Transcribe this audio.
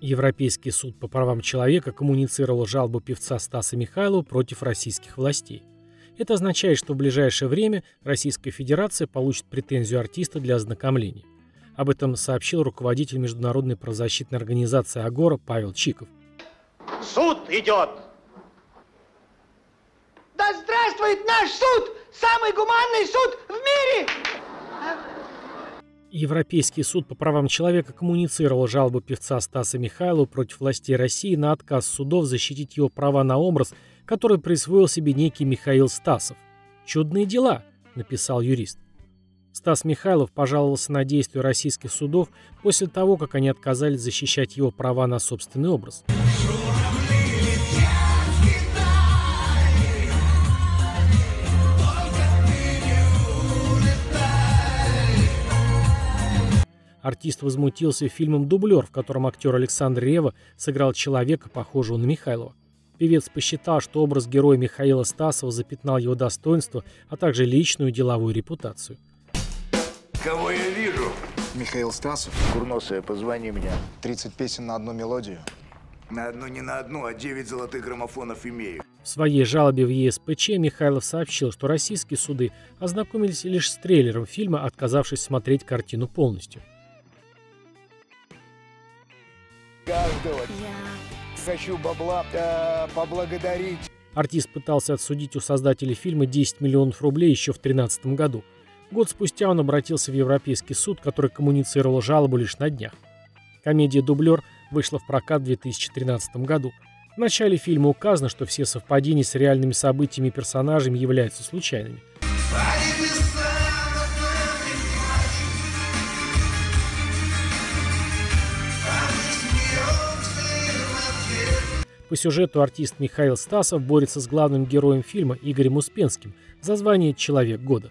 Европейский суд по правам человека коммуницировал жалобу певца Стаса Михайлова против российских властей. Это означает, что в ближайшее время Российская Федерация получит претензию артиста для ознакомления. Об этом сообщил руководитель международной правозащитной организации «Агора» Павел Чиков. Суд идет! Да здравствует наш суд! Самый гуманный суд в мире! Европейский суд по правам человека коммуницировал жалобу певца Стаса Михайлова против властей России на отказ судов защитить его права на образ, который присвоил себе некий Михаил Стасов. «Чудные дела», — написал юрист. Стас Михайлов пожаловался на действия российских судов после того, как они отказались защищать его права на собственный образ. Артист возмутился фильмом «Дублер», в котором актер Александр Рева сыграл человека, похожего на Михайлова. Певец посчитал, что образ героя Михаила Стасова запятнал его достоинство, а также личную деловую репутацию. Кого я вижу? Михаил Стасов. Курносая, позвони мне. 30 песен на одну мелодию. На одну не на одну, а 9 золотых граммофонов имею. В своей жалобе в ЕСПЧ Михайлов сообщил, что российские суды ознакомились лишь с трейлером фильма, отказавшись смотреть картину полностью. Каждого. Хочу бабла э, поблагодарить. Артист пытался отсудить у создателей фильма 10 миллионов рублей еще в 2013 году. Год спустя он обратился в Европейский суд, который коммуницировал жалобу лишь на днях. Комедия «Дублер» вышла в прокат в 2013 году. В начале фильма указано, что все совпадения с реальными событиями и персонажами являются случайными. По сюжету артист Михаил Стасов борется с главным героем фильма Игорем Успенским за звание «Человек года».